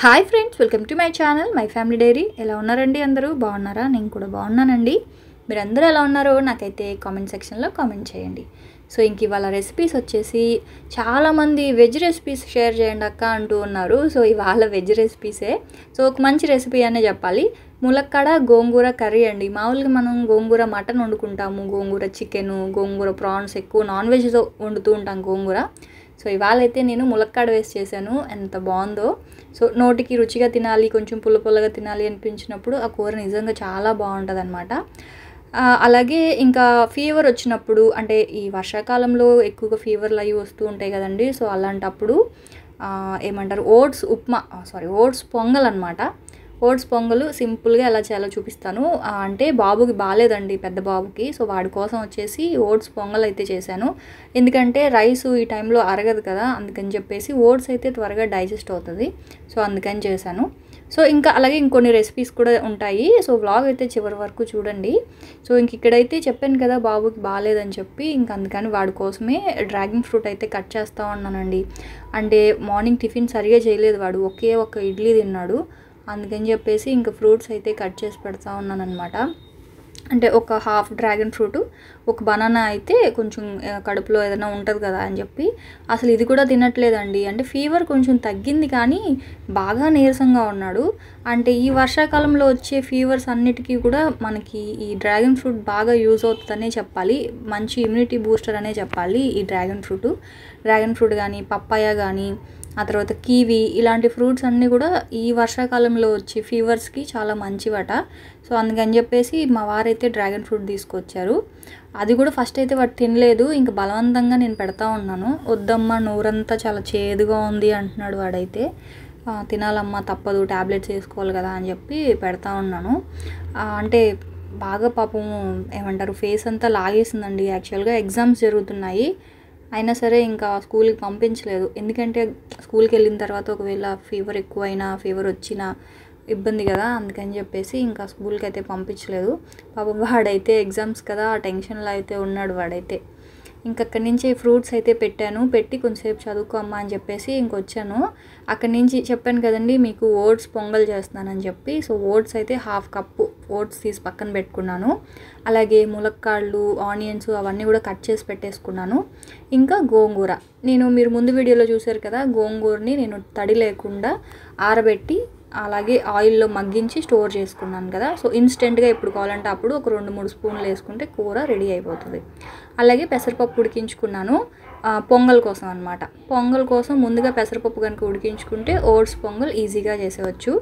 Hi friends welcome to my channel my family diary. ఎలా ఉన్నారండి అందరూ? బాగున్నారా? నేను కూడా బాగున్నానండి. మీరు ఎలా ఉన్నారో నాకైతే కామెంట్ సెక్షన్లో కామెంట్ చేయండి. సో ఇంక ఇవాళ రెసిపీస్ వచ్చేసి చాలామంది వెజ్ రెసిపీస్ షేర్ చేయండి అక్క అంటూ ఉన్నారు. సో ఇవాళ వెజ్ రెసిపీసే సో ఒక మంచి రెసిపీ అనే చెప్పాలి. ములక్కాడ గోంగూర కర్రీ అండి. మామూలుగా మనం గోంగూర మటన్ వండుకుంటాము. గోంగూర చికెను గోంగూర ప్రాన్స్ ఎక్కువ నాన్ వెజ్తో వండుతూ ఉంటాం గోంగూర. సో ఇవాళ అయితే నేను ములక్కాడ వేసి చేశాను. ఎంత బాగుందో. సో నోటికి రుచిగా తినాలి కొంచెం పుల్ల పుల్లగా తినాలి అనిపించినప్పుడు ఆ కూర నిజంగా చాలా బాగుంటుంది అనమాట అలాగే ఇంకా ఫీవర్ వచ్చినప్పుడు అంటే ఈ వర్షాకాలంలో ఎక్కువగా ఫీవర్లు అవి వస్తూ ఉంటాయి కదండి. సో అలాంటప్పుడు ఏమంటారు oats upma sorry oats pongal అనమాట ఓట్స్ పొంగలు సింపుల్గా ఎలా చేయాలో చూపిస్తాను. అంటే బాబుకి బాగాలేదండి పెద్ద బాబుకి. సో వాడి కోసం వచ్చేసి ఓట్స్ పొంగల్ అయితే చేశాను. ఎందుకంటే రైస్ ఈ టైంలో అరగదు కదా అందుకని చెప్పేసి ఓట్స్ అయితే త్వరగా డైజెస్ట్ అవుతుంది. సో అందుకని చేశాను. సో ఇంకా అలాగే ఇంకొన్ని రెసిపీస్ కూడా ఉంటాయి. సో వ్లాగ్ అయితే చివరి వరకు చూడండి. సో ఇంక ఇక్కడైతే చెప్పాను కదా బాబుకి బాగాలేదని చెప్పి ఇంక అందుకని వాడి కోసమే డ్రాగన్ ఫ్రూట్ అయితే కట్ చేస్తూ ఉన్నానండి. అంటే మార్నింగ్ టిఫిన్ సరిగా చేయలేదు వాడు. ఒకే ఒక ఇడ్లీ తిన్నాడు. అందుకని చెప్పేసి ఇంకా ఫ్రూట్స్ అయితే కట్ చేసి పెడతా ఉన్నాను అనమాట అంటే ఒక హాఫ్ డ్రాగన్ ఫ్రూట్ ఒక బనానా అయితే కొంచెం కడుపులో ఏదైనా ఉంటుంది కదా అని చెప్పి అసలు ఇది కూడా తినట్లేదండి. అంటే ఫీవర్ కొంచెం తగ్గింది కానీ బాగా నీరసంగా ఉన్నాడు. అంటే ఈ వర్షాకాలంలో వచ్చే ఫీవర్స్ అన్నిటికీ కూడా మనకి ఈ డ్రాగన్ ఫ్రూట్ బాగా యూజ్ అవుతుందనే చెప్పాలి. మంచి ఇమ్యూనిటీ బూస్టర్ అనే చెప్పాలి ఈ డ్రాగన్ ఫ్రూట్ డ్రాగన్ ఫ్రూట్ కానీ పప్పాయ కానీ ఆ తర్వాత కీవీ ఇలాంటి ఫ్రూట్స్ అన్నీ కూడా ఈ వర్షాకాలంలో వచ్చే ఫీవర్స్కి చాలా మంచివట. సో అందుకని చెప్పేసి మా వారైతే డ్రాగన్ ఫ్రూట్ తీసుకొచ్చారు. అది కూడా ఫస్ట్ అయితే వాడు తినలేదు. ఇంకా బలవంతంగా నేను పెడతా ఉన్నాను. వద్దమ్మా నోరంతా చాలా చేదుగా ఉంది అంటున్నాడు వాడైతే. తినాలమ్మా తప్పదు ట్యాబ్లెట్స్ వేసుకోవాలి కదా అని చెప్పి పెడతా ఉన్నాను. అంటే బాగా పాపం ఏమంటారు ఫేస్ అంతా లాగేసిందండి. యాక్చువల్గా ఎగ్జామ్స్ జరుగుతున్నాయి. అయినా సరే ఇంకా స్కూల్కి పంపించలేదు. ఎందుకంటే స్కూల్కి వెళ్ళిన తర్వాత ఒకవేళ ఫీవర్ ఎక్కువైనా ఫీవర్ వచ్చినా ఇబ్బంది కదా అందుకని చెప్పేసి ఇంకా స్కూల్కి అయితే పంపించలేదు. పాపం వాడైతే ఎగ్జామ్స్ కదా ఆ టెన్షన్లో అయితే ఉన్నాడు వాడైతే. ఇంక అక్కడి నుంచి ఫ్రూట్స్ అయితే పెట్టాను పెట్టి కొంచెంసేపు చదువుకో అమ్మా అని చెప్పేసి ఇంకొచ్చాను. అక్కడి నుంచి చెప్పాను కదండి మీకు ఓట్స్ పొంగల్ చేస్తున్నానని చెప్పి. సో ఓట్స్ అయితే హాఫ్ కప్పు ఓట్స్ తీసి పక్కన పెట్టుకున్నాను. అలాగే ములక్కాళ్ళు ఆనియన్స్ అవన్నీ కూడా కట్ చేసి పెట్టేసుకున్నాను. ఇంకా గోంగూర. నేను మీరు ముందు వీడియోలో చూశారు కదా గోంగూరని నేను తడి లేకుండా ఆరబెట్టి అలాగే ఆయిల్లో మగ్గించి స్టోర్ చేసుకున్నాను కదా. సో ఇన్స్టెంట్గా ఎప్పుడు కావాలంటే అప్పుడు ఒక రెండు మూడు స్పూన్లు వేసుకుంటే కూర రెడీ అయిపోతుంది. అలాగే పెసరపప్పు ఉడికించుకున్నాను. పొంగల్ కోసం అనమాట పొంగల్ కోసం ముందుగా పెసరపప్పు కనుక ఉడికించుకుంటే ఓట్స్ పొంగల్ ఈజీగా చేసేవచ్చు.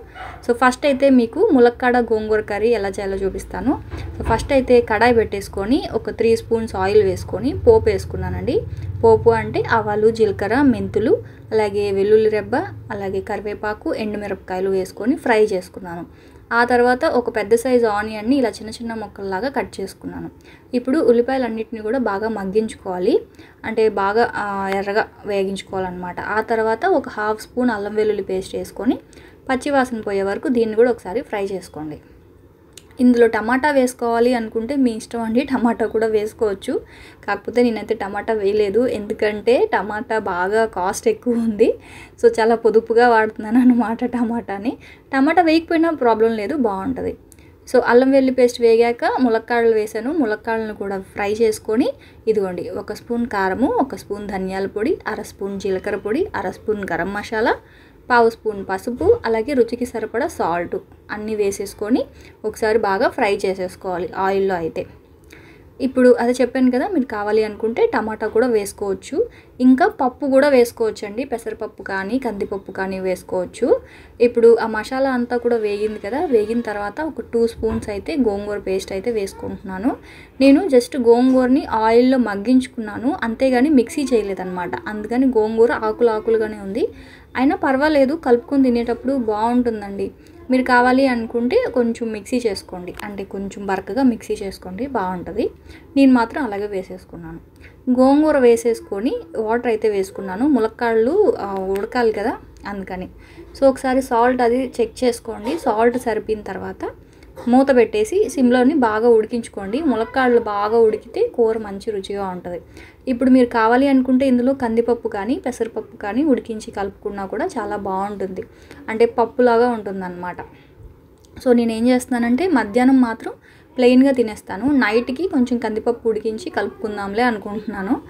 సో ఫస్ట్ అయితే మీకు ములక్కాడ గోంగూర కర్రీ ఎలా చేయాలో చూపిస్తాను. సో ఫస్ట్ అయితే కడాయి పెట్టేసుకొని ఒక త్రీ స్పూన్స్ ఆయిల్ వేసుకొని పోపు వేసుకున్నానండి. పోపు అంటే ఆవాలు జీలకర్ర మెంతులు అలాగే వెల్లుల్లి రెబ్బ అలాగే కరివేపాకు ఎండుమిరపకాయలు వేసుకొని ఫ్రై చేసుకున్నాను. ఆ తర్వాత ఒక పెద్ద సైజు ఆనియన్ని ఇలా చిన్న చిన్న ముక్కల్లాగా కట్ చేసుకున్నాను. ఇప్పుడు ఉల్లిపాయలన్నిటిని కూడా బాగా మగ్గించుకోవాలి. అంటే బాగా ఎర్రగా వేగించుకోవాలన్నమాట. ఆ తర్వాత ఒక హాఫ్ స్పూన్ అల్లం వెల్లుల్లి పేస్ట్ వేసుకొని పచ్చివాసన పోయే వరకు దీన్ని కూడా ఒకసారి ఫ్రై చేసుకోండి. ఇందులో టమాటా వేసుకోవాలి అనుకుంటే మీ ఇష్టం అండి టమాటా కూడా వేసుకోవచ్చు. కాకపోతే నేనైతే టమాటా వేయలేదు. ఎందుకంటే టమాటా బాగా కాస్ట్ ఎక్కువ ఉంది. సో చాలా పొదుపుగా వాడుతున్నాను అనమాట టమాటాని. టమాటా వేయకపోయినా ప్రాబ్లం లేదు బాగుంటుంది. సో అల్లం వెల్లి పేస్ట్ వేగాక ములక్కాడలు వేసాను. ములక్కాడలను కూడా ఫ్రై చేసుకొని ఇదిగోండి ఒక స్పూన్ కారము ఒక స్పూన్ ధనియాల పొడి అర స్పూన్ జీలకర్ర పొడి అర స్పూన్ గరం మసాలా పావు స్పూన్ పసుపు అలాగే రుచికి సరిపడా సాల్ట్ అన్నీ వేసేసుకొని ఒకసారి బాగా ఫ్రై చేసేసుకోవాలి ఆయిల్లో అయితే. ఇప్పుడు అదే చెప్పాను కదా మీరు కావాలి అనుకుంటే టమాటా కూడా వేసుకోవచ్చు. ఇంకా పప్పు కూడా వేసుకోవచ్చు అండి పెసరపప్పు కానీ కందిపప్పు కానీ వేసుకోవచ్చు. ఇప్పుడు ఆ మసాలా అంతా కూడా వేగింది కదా వేగిన తర్వాత ఒక టూ స్పూన్స్ అయితే గోంగూర పేస్ట్ అయితే వేసుకుంటున్నాను. నేను జస్ట్ గోంగూరని ఆయిల్లో మగ్గించుకున్నాను. అంతేగాని మిక్సీ చేయలేదన్నమాట. అందుకని గోంగూర ఆకులు ఆకులుగానే ఉంది. అయినా పర్వాలేదు కలుపుకొని తినేటప్పుడు బాగుంటుందండి. మీరు కావాలి అనుకుంటే కొంచెం మిక్సీ చేసుకోండి. అంటే కొంచెం బరకగా మిక్సీ చేసుకోండి. బాగుంటుంది. నేను మాత్రం అలాగే వేసేసుకున్నాను. గోంగూర వేసేసుకొని వాటర్ అయితే వేసుకున్నాను. ములక్కాళ్ళు ఉడకాలి కదా అందుకని. సో ఒకసారి సాల్ట్ అది చెక్ చేసుకోండి. సాల్ట్ సరిపోయిన తర్వాత మూత పెట్టేసి సిమ్లోని బాగా ఉడికించుకోండి. ములక్కాడలు బాగా ఉడికితే కూర మంచి రుచిగా ఉంటుంది. ఇప్పుడు మీరు కావాలి అనుకుంటే ఇందులో కందిపప్పు కానీ పెసరపప్పు కానీ ఉడికించి కలుపుకున్నా కూడా చాలా బాగుంటుంది. అంటే పప్పులాగా ఉంటుందన్నమాట. సో నేను ఏం చేస్తున్నానంటే మధ్యాహ్నం మాత్రం ప్లెయిన్గా తినేస్తాను. నైట్కి కొంచెం కందిపప్పు ఉడికించి కలుపుకుందాంలే అనుకుంటున్నాను.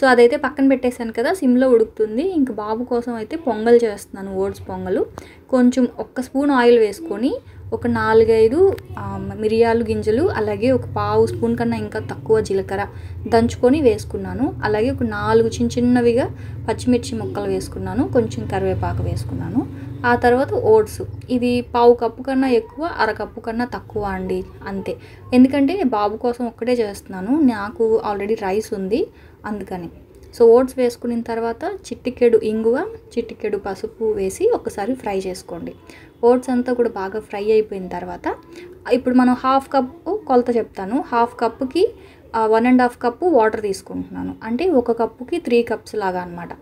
సో అదైతే పక్కన పెట్టేశాను కదా సిమ్లో ఉడుకుతుంది. ఇంక బాబు కోసం అయితే పొంగల్ చేస్తున్నాను ఓట్స్ పొంగలు. కొంచెం ఒక్క స్పూన్ ఆయిల్ వేసుకొని ఒక నాలుగైదు మిరియాలు గింజలు అలాగే ఒక పావు స్పూన్ కన్నా ఇంకా తక్కువ జీలకర్ర దంచుకొని వేసుకున్నాను. అలాగే ఒక నాలుగు చిన్న చిన్నవిగా పచ్చిమిర్చి ముక్కలు వేసుకున్నాను. కొంచెం కరివేపాకు వేసుకున్నాను. ఆ తర్వాత ఓట్స్. ఇది పావు కప్పు కన్నా ఎక్కువ అరకప్పు కన్నా తక్కువ అండి. అంతే. ఎందుకంటే బాబు కోసం ఒక్కటే చేస్తున్నాను. నాకు ఆల్రెడీ రైస్ ఉంది. అందుకని. సో ఓట్స్ వేసుకున్న తర్వాత చిట్టికెడు ఇంగువ చిట్టికెడు పసుపు వేసి ఒకసారి ఫ్రై చేసుకోండి. ఓట్స్ అంతా కూడా బాగా ఫ్రై అయిపోయిన తర్వాత ఇప్పుడు మనం హాఫ్ కప్పు కొలత చెప్తాను. హాఫ్ కప్పుకి one and half cup water తీసుకుంటున్నాను. అంటే ఒక కప్పుకి త్రీ కప్స్ లాగా అనమాట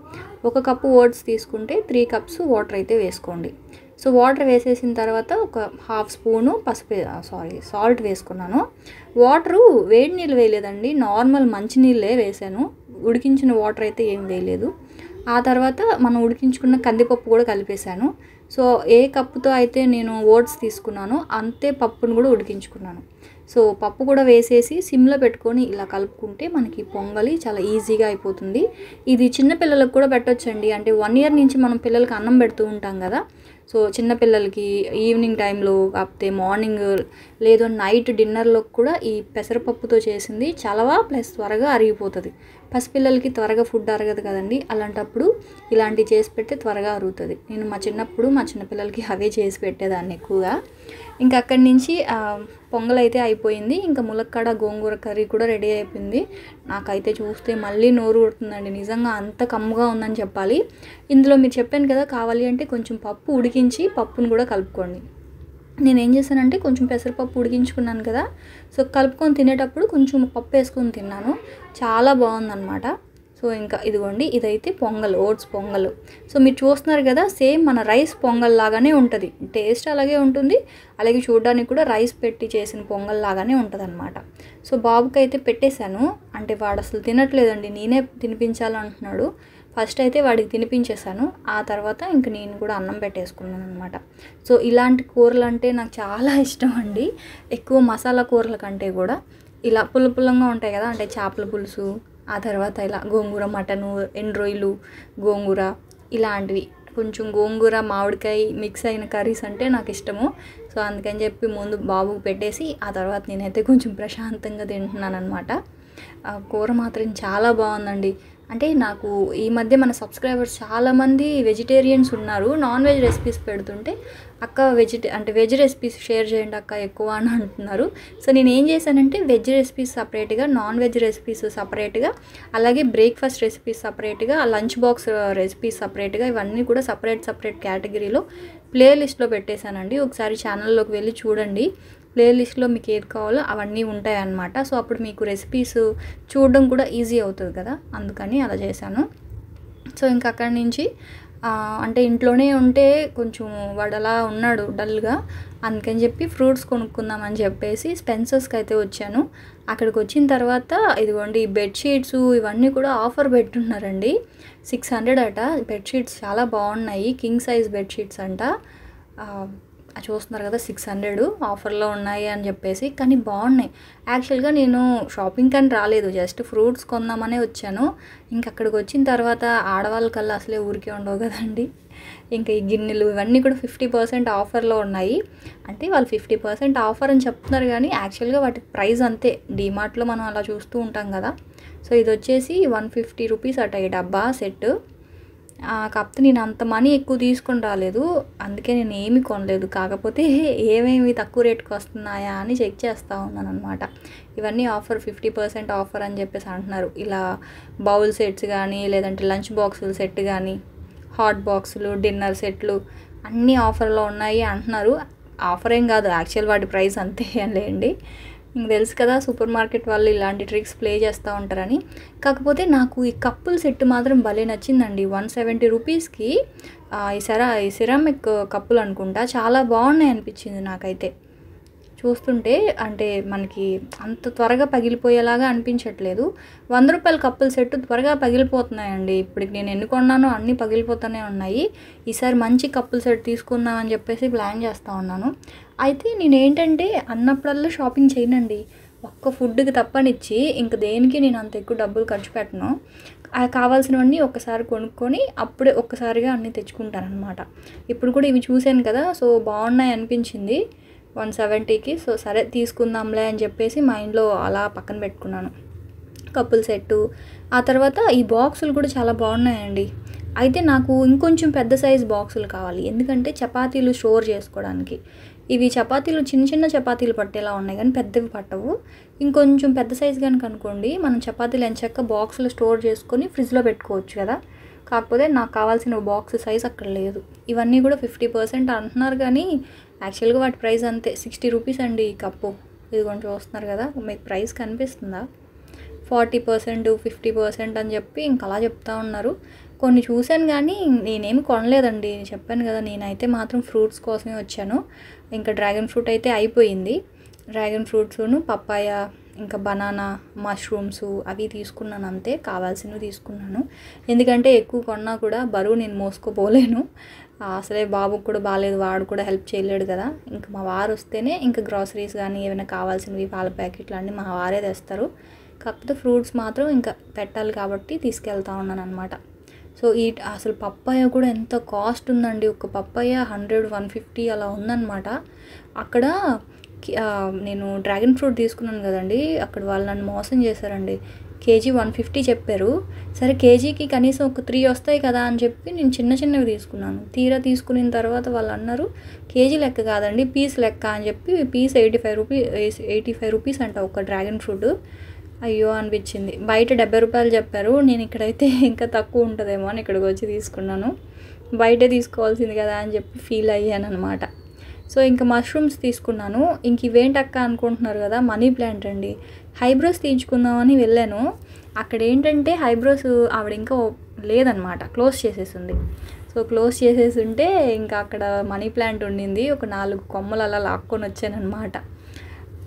ఒక కప్పు ఓట్స్ తీసుకుంటే త్రీ కప్స్ వాటర్ అయితే వేసుకోండి. సో వాటర్ వేసేసిన తర్వాత ఒక హాఫ్ స్పూను పసుపు సారీ సాల్ట్ వేసుకున్నాను. వాటరు వేడి నీళ్ళు వేయలేదండి. నార్మల్ మంచినీళ్ళే వేసాను. ఉడికించిన వాటర్ అయితే ఏం వేయలేదు. ఆ తర్వాత మనం ఉడికించుకున్న కందిపప్పు కూడా కలిపేశాను. సో ఏ కప్పుతో అయితే నేను ఓట్స్ తీసుకున్నానో అంతే పప్పును కూడా ఉడికించుకున్నాను. సో పప్పు కూడా వేసేసి సిమ్లో పెట్టుకొని ఇలా కలుపుకుంటే మనకి పొంగలి చాలా ఈజీగా అయిపోతుంది. ఇది చిన్న పిల్లలకు కూడా పెట్టొచ్చండి. అంటే వన్ ఇయర్ నుంచి మనం పిల్లలకి అన్నం పెడుతూ ఉంటాం కదా సో చిన్నపిల్లలకి ఈవినింగ్ టైంలో కాకపోతే మార్నింగ్ లేదు నైట్ డిన్నర్లో కూడా ఈ పెసరపప్పుతో చేసింది చలవా ప్లస్ త్వరగా అరిగిపోతుంది. పసిపిల్లలకి త్వరగా ఫుడ్ అరగదు కదండి. అలాంటప్పుడు ఇలాంటివి చేసి పెడితే త్వరగా అరుగుతుంది. నేను మా చిన్నప్పుడు మా చిన్నపిల్లలకి అవే చేసి పెట్టేదాన్ని ఎక్కువగా. ఇంకా అక్కడి నుంచి పొంగల్ అయితే అయిపోయింది. ఇంకా ములక్కాడ గోంగూర కర్రీ కూడా రెడీ అయిపోయింది. నాకైతే చూస్తే మళ్ళీ నోరు కొడుతుందండి నిజంగా అంత కమ్ముగా ఉందని చెప్పాలి. ఇందులో మీరు చెప్పాను కదా కావాలి అంటే కొంచెం పప్పు ఉడికించి పప్పును కూడా కలుపుకోండి. నేను ఏం చేశానంటే కొంచెం పెసరపప్పు ఉడికించుకున్నాను కదా. సో కలుపుకొని తినేటప్పుడు కొంచెం పప్పు వేసుకొని తిన్నాను. చాలా బాగుందన్నమాట. సో ఇంకా ఇదిగోండి ఇదైతే పొంగల్ ఓట్స్ పొంగల్. సో మీరు చూస్తున్నారు కదా సేమ్ మన రైస్ పొంగల్ లాగానే ఉంటుంది. టేస్ట్ అలాగే ఉంటుంది అలాగే చూడడానికి కూడా రైస్ పెట్టి చేసిన పొంగల్ లాగానే ఉంటుంది అనమాట సో బాబుకి అయితే పెట్టేశాను అంటే వాడు అసలు తినట్లేదండి నేనే తినిపించాలంటున్నాడు. ఫస్ట్ అయితే వాడికి తినిపించేశాను ఆ తర్వాత ఇంక నేను కూడా అన్నం పెట్టేసుకున్నాను అనమాట సో ఇలాంటి కూరలు అంటే నాకు చాలా ఇష్టం అండి ఎక్కువ మసాలా కూరల కంటే కూడా. ఇలా పుల్ల పుల్లంగా ఉంటాయి కదా అంటే చేపల పులుసు ఆ తర్వాత ఇలా గోంగూర మటను ఎండ్రోయిలు గోంగూర ఇలాంటివి. కొంచెం గోంగూర మామిడికాయ మిక్స్ అయిన కర్రీస్ అంటే నాకు ఇష్టము. సో అందుకని చెప్పి ముందు బాబుకు పెట్టేసి ఆ తర్వాత నేనైతే కొంచెం ప్రశాంతంగా తింటున్నాను అనమాట కూర మాత్రం చాలా బాగుందండి. అంటే నాకు ఈ మధ్య మన సబ్స్క్రైబర్స్ చాలామంది వెజిటేరియన్స్ ఉన్నారు. నాన్ వెజ్ రెసిపీస్ పెడుతుంటే అక్క వెజిటే అంటే వెజ్ రెసిపీస్ షేర్ చేయండి అక్క ఎక్కువ అని అంటున్నారు. సో నేను ఏం చేశానంటే వెజ్ రెసిపీస్ సపరేట్గా నాన్ వెజ్ రెసిపీస్ సపరేట్గా అలాగే బ్రేక్ఫాస్ట్ రెసిపీస్ సపరేట్గా లంచ్ బాక్స్ రెసిపీస్ సపరేట్గా ఇవన్నీ కూడా సపరేట్ సపరేట్ కేటగిరీలో ప్లేలిస్ట్లో పెట్టేశానండి. ఒకసారి ఛానల్లోకి వెళ్ళి చూడండి. ప్లేలిస్ట్లో మీకు ఏది కావాలో అవన్నీ ఉంటాయి అన్నమాట సో అప్పుడు మీకు రెసిపీస్ చూడడం కూడా ఈజీ అవుతుంది కదా? అందుకని అలా చేశాను. సో ఇంకా అక్కడి నుంచి అంటే ఇంట్లోనే ఉంటే కొంచెం వాడు అలా ఉన్నాడు డల్గా. అందుకని చెప్పి ఫ్రూట్స్ కొనుక్కుందామని చెప్పేసి స్పెన్సర్స్కి అయితే వచ్చాను. అక్కడికి వచ్చిన తర్వాత ఇదిగోండి ఈ బెడ్షీట్స్ ఇవన్నీ కూడా ఆఫర్ పెట్టున్నారండి. సిక్స్ హండ్రెడ్ అట. బెడ్షీట్స్ చాలా బాగున్నాయి. కింగ్ సైజ్ బెడ్షీట్స్ అంట. చూస్తున్నారు కదా సిక్స్ హండ్రెడ్ ఆఫర్లో ఉన్నాయి అని చెప్పేసి. కానీ బాగున్నాయి. యాక్చువల్గా నేను షాపింగ్ కానీ రాలేదు. జస్ట్ ఫ్రూట్స్ కొందామనే వచ్చాను. ఇంక అక్కడికి వచ్చిన తర్వాత ఆడవాళ్ళ కల్లా అసలే ఊరికే ఉండవు కదండి. ఇంకా ఈ గిన్నెలు ఇవన్నీ కూడా ఫిఫ్టీ పర్సెంట్ ఆఫర్లో ఉన్నాయి. అంటే వాళ్ళు ఫిఫ్టీ పర్సెంట్ ఆఫర్ అని చెప్తున్నారు కానీ యాక్చువల్గా వాటి ప్రైస్ అంతే. డీమార్ట్లో మనం అలా చూస్తూ ఉంటాం కదా. సో ఇది వచ్చేసి వన్ ఫిఫ్టీ రూపీస్ అట ఈ డబ్బా సెట్ కాకపోతే నేను అంత మనీ ఎక్కువ తీసుకుని రాలేదు. అందుకే నేను ఏమి కొనలేదు. కాకపోతే ఏమేమి తక్కువ రేట్కి వస్తున్నాయా అని చెక్ చేస్తూ ఉన్నాను అనమాట ఇవన్నీ ఆఫర్ ఫిఫ్టీ పర్సెంట్ ఆఫర్ అని చెప్పేసి అంటున్నారు. ఇలా బౌల్ సెట్స్ కానీ లేదంటే లంచ్ బాక్సులు సెట్ కానీ హాట్ బాక్సులు డిన్నర్ సెట్లు అన్నీ ఆఫర్లో ఉన్నాయి అంటున్నారు. ఆఫర్ ఏం కాదు. యాక్చువల్ వాటి ప్రైస్ అంతే లేండి. మీకు తెలుసు కదా సూపర్ మార్కెట్ వాళ్ళు ఇలాంటి ట్రిక్స్ ప్లే చేస్తూ ఉంటారని. కాకపోతే నాకు ఈ కప్పుల సెట్ మాత్రం భలే నచ్చిందండి. వన్ సెవెంటీ రూపీస్కి ఈ సెరా ఈ సిరామిక్ కప్పులు అనుకుంటా చాలా బాగున్నాయి అనిపించింది నాకైతే. చూస్తుంటే అంటే మనకి అంత త్వరగా పగిలిపోయేలాగా అనిపించట్లేదు. వంద రూపాయల కప్పుల సెట్ త్వరగా పగిలిపోతున్నాయండి. ఇప్పుడు నేను ఎన్ని కొన్నానో అన్నీ పగిలిపోతూనే ఉన్నాయి. ఈసారి మంచి కప్పుల సెట్ తీసుకుందామని చెప్పేసి ప్లాన్ చేస్తూ ఉన్నాను. అయితే నేను ఏంటంటే అన్నప్పుడల్లా షాపింగ్ చేయనండి. ఒక్క ఫుడ్కి తప్పనిచ్చి ఇంక దేనికి నేను అంత ఎక్కువ డబ్బులు ఖర్చు పెట్టను. ఆ కావాల్సినవన్నీ ఒక్కసారి కొనుక్కొని అప్పుడే ఒక్కసారిగా అన్నీ తెచ్చుకుంటాను అనమాట ఇప్పుడు కూడా ఇవి చూశాను కదా సో బాగున్నాయి అనిపించింది. వన్ సెవెంటీకి సో సరే తీసుకుందాంలే అని చెప్పేసి మైండ్లో అలా పక్కన పెట్టుకున్నాను. కప్పుల్ సెట్టు ఆ తర్వాత ఈ బాక్సులు కూడా చాలా బాగున్నాయండి. అయితే నాకు ఇంకొంచెం పెద్ద సైజ్ బాక్సులు కావాలి. ఎందుకంటే చపాతీలు స్టోర్ చేసుకోవడానికి. ఇవి చపాతీలు చిన్న చిన్న చపాతీలు పట్టేలా ఉన్నాయి కానీ పెద్దవి పట్టవు. ఇంకొంచెం పెద్ద సైజ్ కనుక అనుకోండి మనం చపాతీలు ఎంచక్క బాక్స్లో స్టోర్ చేసుకొని ఫ్రిడ్జ్లో పెట్టుకోవచ్చు కదా. కాకపోతే నాకు కావాల్సిన బాక్స్ సైజ్ అక్కడ లేదు. ఇవన్నీ కూడా ఫిఫ్టీ పర్సెంట్ అంటున్నారు కానీ యాక్చువల్గా వాటి ప్రైస్ అంతే. సిక్స్టీ రూపీస్ అండి ఈ కప్పు. ఇది కొంచెం చూస్తున్నారు కదా మీకు ప్రైస్ కనిపిస్తుందా? ఫార్టీ పర్సెంట్ ఫిఫ్టీ పర్సెంట్ అని చెప్పి ఇంకా అలా చెప్తా ఉన్నారు. కొన్ని చూశాను కానీ నేనేమి కొనలేదండి. చెప్పాను కదా నేనైతే మాత్రం ఫ్రూట్స్ కోసమే వచ్చాను. ఇంకా డ్రాగన్ ఫ్రూట్ అయితే అయిపోయింది. డ్రాగన్ ఫ్రూట్స్ను పప్పాయ ఇంకా బనానా మష్రూమ్స్ అవి తీసుకున్నాను అంతే. కావాల్సినవి తీసుకున్నాను. ఎందుకంటే ఎక్కువ కొన్నా కూడా బరువు నేను మోసుకోపోలేను. అసలే బాబుకు కూడా బాగాలేదు వాడు కూడా హెల్ప్ చేయలేడు కదా. ఇంకా మా వారు వస్తేనే ఇంకా గ్రాసరీస్ కానీ ఏమైనా కావాల్సినవి పాల ప్యాకెట్లు అన్నీ మా వారే తెస్తారు. కాకపోతే ఫ్రూట్స్ మాత్రం ఇంకా పెట్టాలి కాబట్టి తీసుకెళ్తా ఉన్నాను అనమాట సో ఈ అసలు పప్పాయ కూడా ఎంత కాస్ట్ ఉందండి. ఒక పప్పాయ హండ్రెడ్ వన్ ఫిఫ్టీ అలా ఉందన్నమాట. అక్కడ నేను డ్రాగన్ ఫ్రూట్ తీసుకున్నాను కదండి. అక్కడ వాళ్ళు నన్ను మోసం చేశారండి. కేజీ వన్ ఫిఫ్టీ చెప్పారు. సరే కేజీకి కనీసం ఒక త్రీ వస్తాయి కదా అని చెప్పి నేను చిన్న చిన్నవి తీసుకున్నాను. తీరా తీసుకున్న తర్వాత వాళ్ళు అన్నారు కేజీ లెక్క కాదండి పీస్ లెక్క అని చెప్పి piece eighty five rupees eighty five rupees అంట ఒక డ్రాగన్ ఫ్రూట్. అయ్యో అనిపించింది. బయట డెబ్బై రూపాయలు చెప్పారు. నేను ఇక్కడైతే ఇంకా తక్కువ ఉంటుందేమో అని ఇక్కడికి వచ్చి తీసుకున్నాను. బయటే తీసుకోవాల్సింది కదా అని చెప్పి ఫీల్ అయ్యాను అనమాట సో ఇంకా మష్రూమ్స్ తీసుకున్నాను. ఇంక ఇవేంటక్క అనుకుంటున్నారు కదా మనీ ప్లాంట్ అండి. హైబ్రోస్ తీయించుకుందామని వెళ్ళాను. అక్కడ ఏంటంటే హైబ్రోస్ ఆవిడ ఇంకా లేదనమాట క్లోజ్ చేసేసింది. సో క్లోజ్ చేసేసి ఉంటే ఇంకా అక్కడ మనీ ప్లాంట్ ఉండింది. ఒక నాలుగు కొమ్మలు అలా లాక్కొని వచ్చానమాట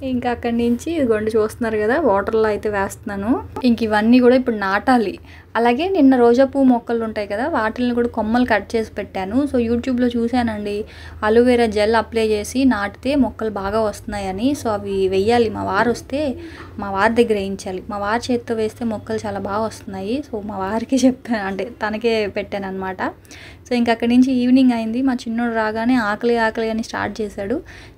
ఇంకా అక్కడి నుంచి ఇదిగోండి చూస్తున్నారు కదా వాటర్లో అయితే వేస్తున్నాను. ఇంక ఇవన్నీ కూడా ఇప్పుడు నాటాలి. అలాగే నిన్న రోజా పువ్వు మొక్కలు ఉంటాయి కదా వాటిని కూడా కొమ్మలు కట్ చేసి పెట్టాను. సో యూట్యూబ్లో చూశానండి. అలోవెరా జెల్ అప్లై చేసి నాటితే మొక్కలు బాగా వస్తున్నాయని. సో అవి వెయ్యాలి. మా వారు వస్తే మా వారి దగ్గర వేయించాలి. మా వారి చేతితో వేస్తే మొక్కలు చాలా బాగా వస్తున్నాయి. సో మా వారికి చెప్పాను అంటే తనకే పెట్టాను అనమాట సో ఇంక అక్కడి నుంచి ఈవినింగ్ అయింది. మా చిన్నోడు రాగానే ఆకలి ఆకలి అని స్టార్ట్ చేశాడు.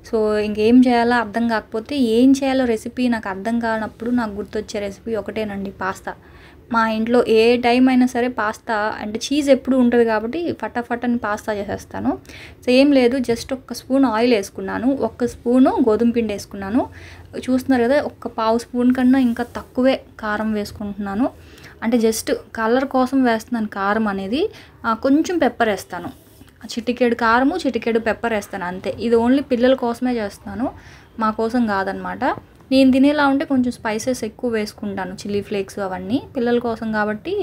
సో ఇంకేం చేయాలో అర్థం కాకపోతే ఏం చేయాలో రెసిపీ నాకు అర్థం కానప్పుడు నాకు గుర్తొచ్చే రెసిపీ ఒకటేనండి పాస్తా. మా ఇంట్లో ఏ టైం అయినా సరే పాస్తా అంటే చీజ్ ఎప్పుడు ఉంటుంది కాబట్టి ఫటాఫట్ అని పాస్తా చేసేస్తాను. సో ఏం లేదు జస్ట్ ఒక స్పూన్ ఆయిల్ వేసుకున్నాను. ఒక్క స్పూను గోధుమ పిండి వేసుకున్నాను. చూస్తున్నారు కదా ఒక్క పావు స్పూన్ కన్నా ఇంకా తక్కువే కారం వేసుకుంటున్నాను. అంటే జస్ట్ కలర్ కోసం వేస్తున్నాను కారం అనేది. కొంచెం పెప్పర్ వేస్తాను. చిటికేడు కారము చిటికేడు పెప్పర్ వేస్తాను అంతే. ఇది ఓన్లీ పిల్లల కోసమే చేస్తాను. మా కోసం కాదనమాట. నేను తినేలా ఉంటే కొంచెం స్పైసెస్ ఎక్కువ వేసుకుంటాను. చిల్లీ ఫ్లేక్స్ అవన్నీ. పిల్లల కోసం కాబట్టి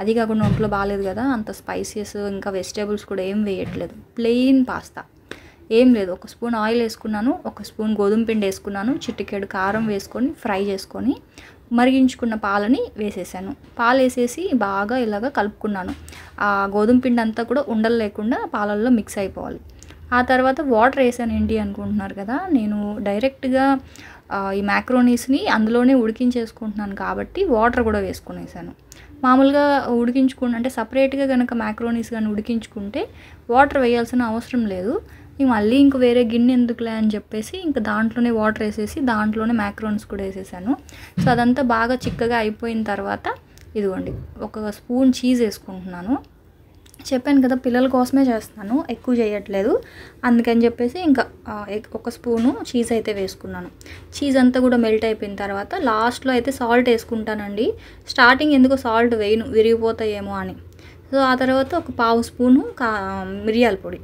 అది కాకుండా ఒంట్లో బాగాలేదు కదా అంత స్పైసెస్ ఇంకా వెజిటేబుల్స్ కూడా ఏం వేయట్లేదు. Plain pasta. ఏం లేదు. ఒక స్పూన్ ఆయిల్ వేసుకున్నాను ఒక స్పూన్ గోధుమ పిండి వేసుకున్నాను చిట్టికేడు కారం వేసుకొని ఫ్రై చేసుకొని మరిగించుకున్న పాలని వేసేసాను. పాలు వేసేసి బాగా ఇలాగ కలుపుకున్నాను. ఆ గోధుమ పిండి అంతా కూడా ఉండలు లేకుండా పాలల్లో మిక్స్ అయిపోవాలి. ఆ తర్వాత వాటర్ వేసాను ఏంటి అనుకుంటున్నారు కదా నేను డైరెక్ట్గా ఈ మ్యాక్రోనీస్ని అందులోనే ఉడికించేసుకుంటున్నాను కాబట్టి వాటర్ కూడా వేసుకునేసాను. మామూలుగా ఉడికించుకుని అంటే సపరేట్గా కనుక మ్యాక్రోనీస్ కానీ ఉడికించుకుంటే వాటర్ వేయాల్సిన అవసరం లేదు. ఇంక మళ్ళీ ఇంక వేరే గిన్నె ఎందుకులే అని చెప్పేసి ఇంకా దాంట్లోనే వాటర్ వేసేసి దాంట్లోనే మ్యాక్రోన్స్ కూడా వేసేసాను. సో అదంతా బాగా చిక్కగా అయిపోయిన తర్వాత ఇదిగోండి ఒక స్పూన్ చీజ్ వేసుకుంటున్నాను. చెప్పాను కదా పిల్లల కోసమే చేస్తున్నాను ఎక్కువ చేయట్లేదు. అందుకని చెప్పేసి ఇంకా ఒక స్పూను చీజ్ అయితే వేసుకున్నాను. చీజ్ అంతా కూడా మెల్ట్ అయిపోయిన తర్వాత లాస్ట్లో అయితే సాల్ట్ వేసుకుంటానండి. స్టార్టింగ్ ఎందుకో సాల్ట్ వేయను విరిగిపోతాయేమో అని. సో ఆ తర్వాత ఒక పావు స్పూను కా మిరియాల పొడి.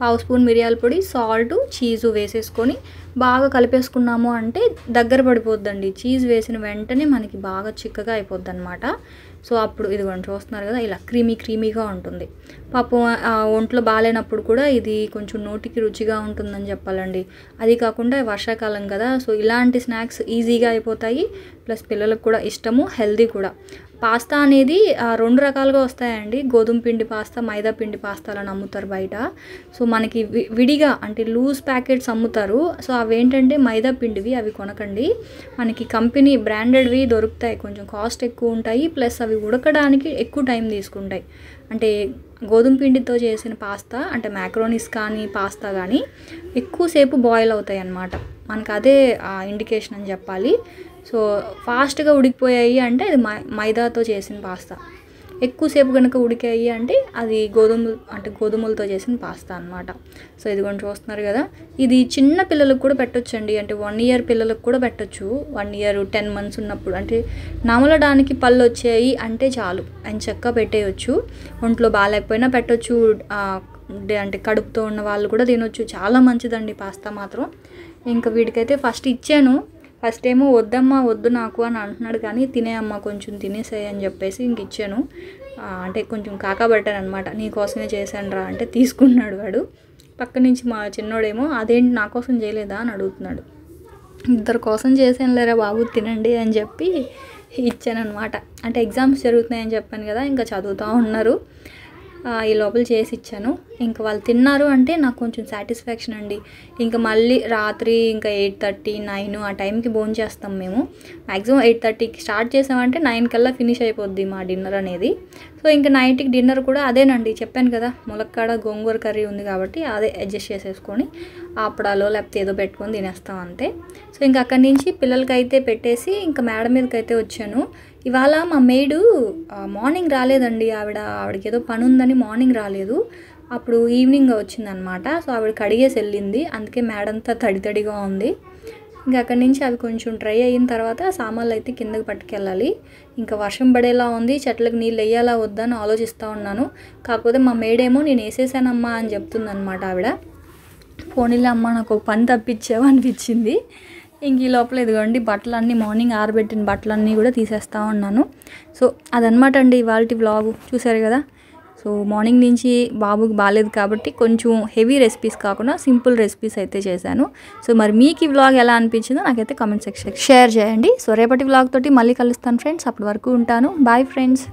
పావు స్పూన్ మిరియాల పొడి సాల్ట్ చీజు వేసేసుకొని బాగా కలిపేసుకున్నాము అంటే దగ్గర పడిపోద్దండి. చీజ్ వేసిన వెంటనే మనకి బాగా చిక్కగా అయిపోద్ది అనమాట సో అప్పుడు ఇదిగోండి చూస్తున్నారు కదా ఇలా క్రీమీ క్రీమీగా ఉంటుంది. పాపం ఒంట్లో బాగాలేనప్పుడు కూడా ఇది కొంచెం నోటికి రుచిగా ఉంటుందని చెప్పాలండి. అది కాకుండా వర్షాకాలం కదా సో ఇలాంటి స్నాక్స్ ఈజీగా అయిపోతాయి. ప్లస్ పిల్లలకు కూడా ఇష్టము హెల్దీ కూడా. పాస్తా అనేది రెండు రకాలుగా వస్తాయండి. గోధుమ పిండి పాస్తా మైదా పిండి పాస్తాలను అమ్ముతారు బయట. సో మనకి వి- విడిగా అంటే లూజ్ ప్యాకెట్స్ అమ్ముతారు. సో అవి ఏంటంటే మైదా పిండివి అవి కొనకండి. మనకి కంపెనీ బ్రాండెడ్వి దొరుకుతాయి. కొంచెం కాస్ట్ ఎక్కువ ఉంటాయి. ప్లస్ అవి ఉడకడానికి ఎక్కువ టైం తీసుకుంటాయి. అంటే గోధుమ పిండితో చేసిన పాస్తా అంటే మ్యాక్రోనిస్ కానీ పాస్తా కానీ ఎక్కువసేపు బాయిల్ అవుతాయి అన్నమాట మనకు అదే ఇండికేషన్ అని చెప్పాలి. సో ఫాస్ట్గా ఉడికిపోయాయి అంటే అది మై మైదాతో చేసిన పాస్తా. ఎక్కువసేపు కనుక ఉడికాయి అంటే అది గోధుమ అంటే గోధుమలతో చేసిన పాస్తా అనమాట సో ఇదిగోండి చూస్తున్నారు కదా ఇది చిన్న పిల్లలకు కూడా పెట్టొచ్చండి. అంటే వన్ ఇయర్ పిల్లలకు కూడా పెట్టొచ్చు. వన్ ఇయర్ టెన్ మంత్స్ ఉన్నప్పుడు. అంటే నమలడానికి పళ్ళు వచ్చాయి అంటే చాలు. అని చక్కగా పెట్టేయచ్చు. ఒంట్లో బాగాలేకపోయినా పెట్టొచ్చు. అంటే కడుపుతో ఉన్న వాళ్ళు కూడా తినొచ్చు. చాలా మంచిదండి పాస్తా మాత్రం. ఇంకా వీడికైతే ఫస్ట్ ఇచ్చాను. ఫస్ట్ ఏమో వద్దమ్మా వద్దు నాకు అని అంటున్నాడు కానీ తినే అమ్మ కొంచెం తినేసాయి అని చెప్పేసి ఇంక ఇచ్చాను. అంటే కొంచెం కాకబట్టాను అనమాట నీకోసమే చేశాను రా అంటే తీసుకున్నాడు వాడు. పక్క నుంచి మా చిన్నోడేమో అదేంటి నా కోసం చేయలేదా అని అడుగుతున్నాడు. ఇద్దరు కోసం చేశాను లేరా బాబు తినండి అని చెప్పి ఇచ్చానమాట అంటే ఎగ్జామ్స్ జరుగుతున్నాయని చెప్పాను కదా ఇంకా చదువుతూ ఉన్నారు. ఈ లోపల చేసి ఇచ్చాను. ఇంకా వాళ్ళు తిన్నారు అంటే నాకు కొంచెం సాటిస్ఫాక్షన్ అండి. ఇంకా మళ్ళీ రాత్రి ఇంకా ఎయిట్ థర్టీ నైన్ ఆ టైంకి భోజనం చేస్తాం మేము. మ్యాక్సిమం ఎయిట్ థర్టీకి స్టార్ట్ చేసామంటే నైన్ కల్లా ఫినిష్ అయిపోద్ది మా డిన్నర్ అనేది. సో ఇంకా నైట్కి డిన్నర్ కూడా అదేనండి. చెప్పాను కదా ములక్కాడ గోంగూర కర్రీ ఉంది కాబట్టి అదే అడ్జస్ట్ చేసేసుకొని ఆపడాలో లేకపోతే ఏదో పెట్టుకొని తినేస్తాం అంతే. సో ఇంకా అక్కడి నుంచి పిల్లలకైతే పెట్టేసి ఇంకా మేడ మీదకి అయితే వచ్చాను. ఇవాళ మా మేడు మార్నింగ్ రాలేదండి. ఆవిడ ఆవిడకి ఏదో పని ఉందని మార్నింగ్ రాలేదు. అప్పుడు ఈవినింగ్ వచ్చిందనమాట. సో ఆవిడ కడిగేసి వెళ్ళింది. అందుకే మేడంతా తడి తడిగా ఉంది. ఇంకా అక్కడి నుంచి అవి కొంచెం డ్రై అయిన తర్వాత సామాన్లు అయితే కిందకి పట్టుకెళ్ళాలి. ఇంకా వర్షం పడేలా ఉంది. చెట్లకు నీళ్ళు వేయాలా వద్దని ఆలోచిస్తూ ఉన్నాను. కాకపోతే మా మేడేమో నేను వేసేసానమ్మా అని చెప్తుందనమాట ఆవిడ. పోనీలే అమ్మ నాకు ఒక పని తప్పించావు అనిపించింది. ఇంక ఈ లోపల ఇదిగోండి బట్టలన్నీ మార్నింగ్ ఆరబెట్టిన బట్టలన్నీ కూడా తీసేస్తూ ఉన్నాను. సో అదనమాట అండి ఇవాళ వ్లాగ్ చూసారు కదా? సో మార్నింగ్ నుంచి బాబుకి బాగాలేదు కాబట్టి కొంచెం హెవీ రెసిపీస్ కాకుండా సింపుల్ రెసిపీస్ అయితే చేశాను. సో మరి మీకు ఈ వ్లాగ్ ఎలా అనిపించిందో నాకైతే కామెంట్ సెక్షన్ షేర్ చేయండి. సో రేపటి వ్లాగ్ తోటి మళ్ళీ కలుస్తాను ఫ్రెండ్స్ అప్పటి వరకు ఉంటాను. Bye friends